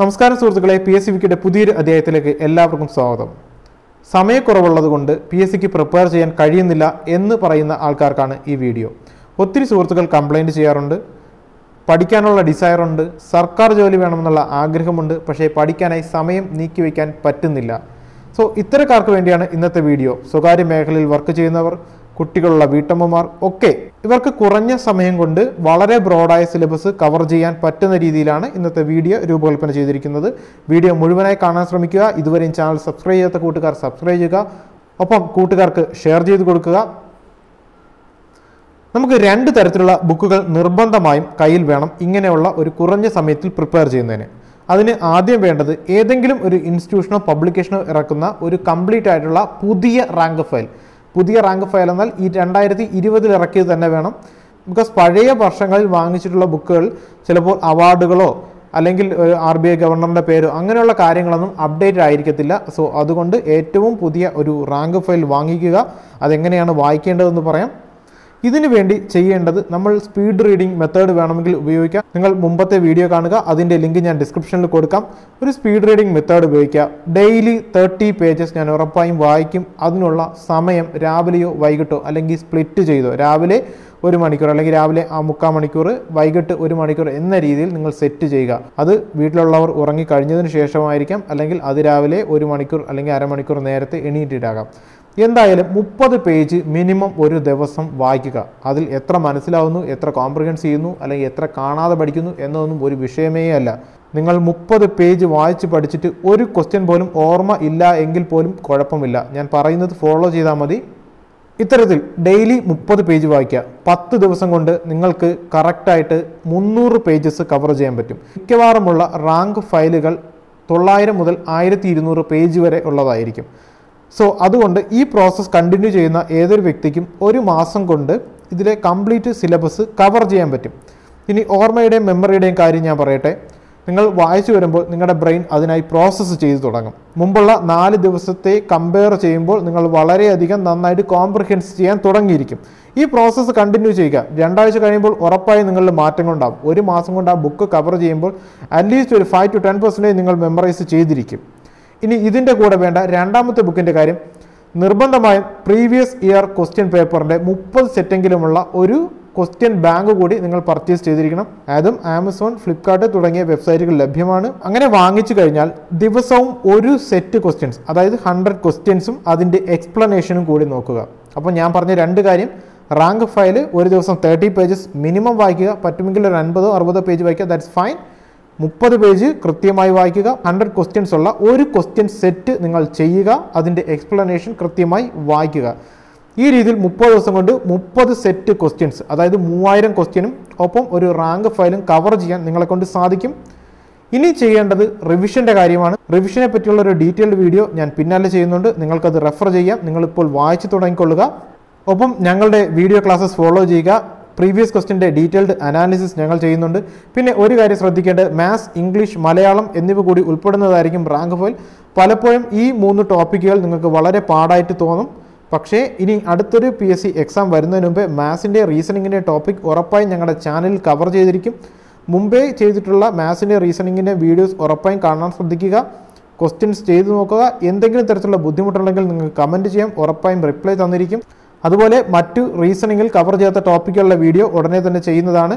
നമസ്കാരം സുഹൃത്തുക്കളെ P S C വിക്കിയുടെ പുതിയൊരു അധ്യായത്തിലേക്ക് എല്ലാവർക്കും സ്വാഗതം. സമയക്കുറവുള്ളതുകൊണ്ട് പി എസ് സിക്ക് പ്രിപ്പയർ ചെയ്യാൻ കഴിയുന്നില്ല എന്ന് പറയുന്ന ആൾക്കാർക്കാണ് ഈ വീഡിയോ ഒത്തിരി സുഹൃത്തുക്കൾ കംപ്ലൈന്റ് ചെയ്യാറുണ്ട് പഠിക്കാനുള്ള ഡിസയറുണ്ട് സർക്കാർ ജോലി വേണമെന്നുള്ള ആഗ്രഹമുണ്ട് പക്ഷേ പഠിക്കാനായി സമയം നീക്കിവെക്കാൻ പറ്റുന്നില്ല. സോ ഇത്തരക്കാർക്ക് വേണ്ടിയാണ് ഇന്നത്തെ വീഡിയോ സ്വകാര്യ മേഖലയിൽ വർക്ക് ചെയ്യുന്നവർ കുട്ടികളുള്ള വീട്ടമ്മമാർ ഒക്കെ ഇവർക്ക് കുറഞ്ഞ സമയം കൊണ്ട് വളരെ ബ്രോഡായ സിലബസ് കവർ ചെയ്യാൻ പറ്റുന്ന രീതിയിലാണ് ഇന്നത്തെ വീഡിയോ രൂപകൽപ്പന ചെയ്തിരിക്കുന്നത്. വീഡിയോ മുഴുവനായി കാണാൻ ശ്രമിക്കുക. ഇതുവരെയും ചാനൽ സബ്സ്ക്രൈബ് ചെയ്യാത്ത കൂട്ടുകാർ സബ്സ്ക്രൈബ് ചെയ്യുക. ഒപ്പം കൂട്ടുകാർക്ക് ഷെയർ ചെയ്ത് കൊടുക്കുക. നമുക്ക് രണ്ട് തരത്തിലുള്ള ബുക്കുകൾ നിർബന്ധമായും കയ്യിൽ വേണം ഇങ്ങനെയുള്ള ഒരു കുറഞ്ഞ സമയത്തിൽ പ്രിപ്പയർ ചെയ്യുന്നതിന്. അതിന് ആദ്യം വേണ്ടത് ഏതെങ്കിലും ഒരു ഇൻസ്റ്റിറ്റ്യൂഷനോ പബ്ലിക്കേഷനോ ഇറക്കുന്ന ഒരു കംപ്ലീറ്റ് ആയിട്ടുള്ള പുതിയ റാങ്ക് ഫയൽ പുതിയ റാങ്ക് ഫയൽ എന്നാൽ ഈ രണ്ടായിരത്തി ഇരുപതിൽ ഇറക്കിയത് തന്നെ വേണം. ബിക്കോസ് പഴയ വർഷങ്ങളിൽ വാങ്ങിച്ചിട്ടുള്ള ബുക്കുകൾ ചിലപ്പോൾ അവാർഡുകളോ അല്ലെങ്കിൽ ആർ ബി ഐ ഗവർണറിന്റെ പേരോ അങ്ങനെയുള്ള കാര്യങ്ങളൊന്നും അപ്ഡേറ്റ് ആയിരിക്കത്തില്ല. സോ അതുകൊണ്ട് ഏറ്റവും പുതിയ ഒരു റാങ്ക് ഫയൽ വാങ്ങിക്കുക അതെങ്ങനെയാണ് വായിക്കേണ്ടതെന്ന് പറയാം. ഇതിനു വേണ്ടി ചെയ്യേണ്ടത് നമ്മൾ സ്പീഡ് റീഡിംഗ് മെത്തേഡ് വേണമെങ്കിൽ ഉപയോഗിക്കാം. നിങ്ങൾ മുമ്പത്തെ വീഡിയോ കാണുക. അതിന്റെ ലിങ്ക് ഞാൻ ഡിസ്ക്രിപ്ഷനിൽ കൊടുക്കാം. ഒരു സ്പീഡ് റീഡിംഗ് മെത്തേഡ് ഉപയോഗിക്കുക. ഡെയിലി തേർട്ടി പേജസ് ഞാൻ ഉറപ്പായും വായിക്കും. അതിനുള്ള സമയം രാവിലെയോ വൈകിട്ടോ അല്ലെങ്കിൽ സ്പ്ലിറ്റ് ചെയ്തോ രാവിലെ ഒരു മണിക്കൂർ അല്ലെങ്കിൽ രാവിലെ ആ മുക്കാൽ മണിക്കൂർ വൈകിട്ട് ഒരു മണിക്കൂർ എന്ന രീതിയിൽ നിങ്ങൾ സെറ്റ് ചെയ്യുക. അത് വീട്ടിലുള്ളവർ ഉറങ്ങി കഴിഞ്ഞതിന് ശേഷമായിരിക്കാം. അല്ലെങ്കിൽ അത് രാവിലെ ഒരു മണിക്കൂർ അല്ലെങ്കിൽ അരമണിക്കൂർ നേരത്തെ എണീറ്റിട്ടാകാം. എന്തായാലും മുപ്പത് പേജ് മിനിമം ഒരു ദിവസം വായിക്കുക. അതിൽ എത്ര മനസ്സിലാവുന്നു എത്ര കോംപ്രിഹെൻസ് ചെയ്യുന്നു അല്ലെങ്കിൽ എത്ര കാണാതെ പഠിക്കുന്നു എന്നതൊന്നും ഒരു വിഷയമേ അല്ല. നിങ്ങൾ മുപ്പത് പേജ് വായിച്ച് പഠിച്ചിട്ട് ഒരു ക്വസ്റ്റ്യൻ പോലും ഓർമ്മ ഇല്ല എങ്കിൽ പോലും കുഴപ്പമില്ല. ഞാൻ പറയുന്നത് ഫോളോ ചെയ്താൽ മതി. ഇത്തരത്തിൽ ഡെയിലി മുപ്പത് പേജ് വായിക്കുക. പത്ത് ദിവസം കൊണ്ട് നിങ്ങൾക്ക് കറക്റ്റായിട്ട് മുന്നൂറ് പേജസ് കവർ ചെയ്യാൻ പറ്റും. മിക്കവാറുമുള്ള റാങ്ക് ഫയലുകൾ തൊള്ളായിരം മുതൽ ആയിരത്തി ഇരുന്നൂറ് പേജ് വരെ ഉള്ളതായിരിക്കും. സോ അതുകൊണ്ട് ഈ പ്രോസസ്സ് കണ്ടിന്യൂ ചെയ്യുന്ന ഏതൊരു വ്യക്തിക്കും ഒരു മാസം കൊണ്ട് ഇതിലെ കംപ്ലീറ്റ് സിലബസ് കവർ ചെയ്യാൻ പറ്റും. ഇനി ഓർമ്മയുടെയും മെമ്മറിയുടെയും കാര്യം ഞാൻ പറയട്ടെ. നിങ്ങൾ വായിച്ചു വരുമ്പോൾ നിങ്ങളുടെ ബ്രെയിൻ അതിനായി പ്രോസസ്സ് ചെയ്തു തുടങ്ങും. മുമ്പുള്ള നാല് ദിവസത്തെ കമ്പയർ ചെയ്യുമ്പോൾ നിങ്ങൾ വളരെയധികം നന്നായിട്ട് കോംപ്രിഹെൻസ് ചെയ്യാൻ തുടങ്ങിയിരിക്കും. ഈ പ്രോസസ്സ് കണ്ടിന്യൂ ചെയ്യുക. രണ്ടാഴ്ച കഴിയുമ്പോൾ ഉറപ്പായി നിങ്ങളുടെ മാറ്റങ്ങളുണ്ടാകും ഒരു മാസം കൊണ്ട് ആ ബുക്ക് കവർ ചെയ്യുമ്പോൾ അറ്റ്ലീസ്റ്റ് ഒരു ഫൈവ് ടു ടെൻ പെർസെന്റേജ് നിങ്ങൾ മെമ്മറൈസ് ചെയ്തിരിക്കും. ഇനി ഇതിന്റെ കൂടെ വേണ്ട രണ്ടാമത്തെ ബുക്കിന്റെ കാര്യം. നിർബന്ധമായും പ്രീവിയസ് ഇയർ ക്വസ്റ്റ്യൻ പേപ്പറിന്റെ മുപ്പത് സെറ്റെങ്കിലുമുള്ള ഒരു ക്വസ്റ്റ്യൻ ബാങ്ക് കൂടി നിങ്ങൾ പർച്ചേസ് ചെയ്തിരിക്കണം. അതും ആമസോൺ ഫ്ലിപ്കാർട്ട് തുടങ്ങിയ വെബ്സൈറ്റുകൾ ലഭ്യമാണ്. അങ്ങനെ വാങ്ങിച്ചു കഴിഞ്ഞാൽ ദിവസവും ഒരു സെറ്റ് ക്വസ്റ്റ്യൻസ് അതായത് ഹൺഡ്രഡ് ക്വസ്റ്റ്യൻസും അതിന്റെ എക്സ്പ്ലനേഷനും കൂടി നോക്കുക. അപ്പോൾ ഞാൻ പറഞ്ഞ രണ്ട് കാര്യം റാങ്ക് ഫയൽ ഒരു ദിവസം തേർട്ടി പേജസ് മിനിമം വായിക്കുക പറ്റുമെങ്കിൽ ഒരു അൻപതോ അറുപതോ പേജ് വായിക്കുക ദാറ്റ്സ് ഫൈൻ മുപ്പത് പേജ് കൃത്യമായി വായിക്കുക ഹൺഡ്രഡ് ക്വസ്റ്റ്യൻസ് ഉള്ള ഒരു ക്വസ്റ്റ്യൻ സെറ്റ് നിങ്ങൾ ചെയ്യുക അതിന്റെ എക്സ്പ്ലനേഷൻ കൃത്യമായി വായിക്കുക. ഈ രീതിയിൽ മുപ്പത് ദിവസം കൊണ്ട് മുപ്പത് സെറ്റ് ക്വസ്റ്റ്യൻസ് അതായത് മൂവായിരം ക്വസ്റ്റ്യനും ഒപ്പം ഒരു റാങ്ക് ഫയലും കവർ ചെയ്യാൻ നിങ്ങളെ കൊണ്ട് സാധിക്കും. ഇനി ചെയ്യേണ്ടത് റിവിഷന്റെ കാര്യമാണ്. റിവിഷനെ പറ്റിയുള്ള ഒരു ഡീറ്റെയിൽഡ് വീഡിയോ ഞാൻ പിന്നാലെ ചെയ്യുന്നുണ്ട്. നിങ്ങൾക്കത് റെഫർ ചെയ്യാം. നിങ്ങളിപ്പോൾ വായിച്ചു തുടങ്ങിക്കൊള്ളുക. ഒപ്പം ഞങ്ങളുടെ വീഡിയോ ക്ലാസ്സസ് ഫോളോ ചെയ്യുക. പ്രീവിയസ് ക്വസ്റ്റിന്റെ ഡീറ്റെയിൽഡ് അനാലിസിസ് ഞങ്ങൾ ചെയ്യുന്നുണ്ട്. പിന്നെ ഒരു കാര്യം ശ്രദ്ധിക്കേണ്ടത് മാത്സ് ഇംഗ്ലീഷ് മലയാളം എന്നിവ കൂടി ഉൾപ്പെടുന്നതായിരിക്കും റാങ്ക് ഫോയിൽ പലപ്പോഴും ഈ മൂന്ന് ടോപ്പിക്കുകൾ നിങ്ങൾക്ക് വളരെ പാടായിട്ട് തോന്നും. പക്ഷേ ഇനി അടുത്തൊരു പി എസ് സി എക്സാം വരുന്നതിന് മുമ്പേ മാത്സിന്റെ റീസണിങ്ങിന്റെ ടോപ്പിക് ഉറപ്പായും ഞങ്ങളുടെ ചാനലിൽ കവർ ചെയ്തിരിക്കും. മുമ്പേ ചെയ്തിട്ടുള്ള മാത്സിന്റെ റീസണിങ്ങിന്റെ വീഡിയോസ് ഉറപ്പായും കാണാൻ ശ്രദ്ധിക്കുക. ക്വസ്റ്റ്യൻസ് ചെയ്തു നോക്കുക. എന്തെങ്കിലും തരത്തിലുള്ള ബുദ്ധിമുട്ടുണ്ടെങ്കിൽ നിങ്ങൾക്ക് കമന്റ് ചെയ്യാം. ഉറപ്പായും റിപ്ലൈ തന്നിരിക്കും. അതുപോലെ മറ്റു റീസണിങ്ങിൽ കവർ ചെയ്യാത്ത ടോപ്പിക്കുള്ള വീഡിയോ ഉടനെ തന്നെ ചെയ്യുന്നതാണ്.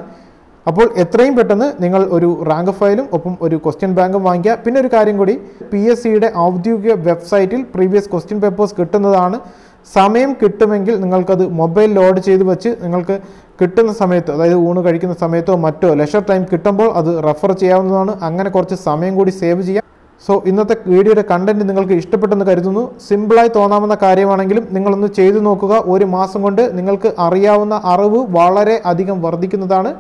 അപ്പോൾ എത്രയും പെട്ടെന്ന് നിങ്ങൾ ഒരു റാങ്ക് ഫയലും ഒപ്പം ഒരു ക്വസ്റ്റ്യൻ ബാങ്കും വാങ്ങിക്കുക. പിന്നെ ഒരു കാര്യം കൂടി പി എസ് സിയുടെ ഔദ്യോഗിക വെബ്സൈറ്റിൽ പ്രീവിയസ് ക്വസ്റ്റ്യൻ പേപ്പേഴ്സ് കിട്ടുന്നതാണ്. സമയം കിട്ടുമെങ്കിൽ നിങ്ങൾക്കത് മൊബൈൽ ലോഡ് ചെയ്ത് വെച്ച് നിങ്ങൾക്ക് കിട്ടുന്ന സമയത്ത് അതായത് ഊണ് കഴിക്കുന്ന സമയത്തോ മറ്റോ ലെഷർ ടൈം കിട്ടുമ്പോൾ അത് റെഫർ ചെയ്യാവുന്നതാണ്. അങ്ങനെ കുറച്ച് സമയം കൂടി സേവ് ചെയ്യാം. സോ ഇന്നത്തെ വീഡിയോയുടെ കണ്ടന്റ് നിങ്ങൾക്ക് ഇഷ്ടപ്പെട്ടെന്ന് കരുതുന്നു. സിമ്പിളായി തോന്നാവുന്ന കാര്യമാണെങ്കിലും നിങ്ങളൊന്ന് ചെയ്തു നോക്കുക. ഒരു മാസം കൊണ്ട് നിങ്ങൾക്ക് അറിയാവുന്ന അറിവ് വളരെ അധികം വർദ്ധിക്കുന്നതാണ്.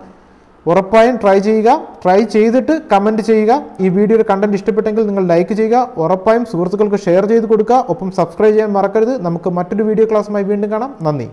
ഉറപ്പായും ട്രൈ ചെയ്യുക. ട്രൈ ചെയ്തിട്ട് കമന്റ് ചെയ്യുക. ഈ വീഡിയോയുടെ കണ്ടന്റ് ഇഷ്ടപ്പെട്ടെങ്കിൽ നിങ്ങൾ ലൈക്ക് ചെയ്യുക. ഉറപ്പായും സുഹൃത്തുക്കൾക്ക് ഷെയർ ചെയ്ത് കൊടുക്കുക. ഒപ്പം സബ്സ്ക്രൈബ് ചെയ്യാൻ മറക്കരുത്. നമുക്ക് മറ്റൊരു വീഡിയോ ക്ലാസ്സുമായി വീണ്ടും കാണാം. നന്ദി.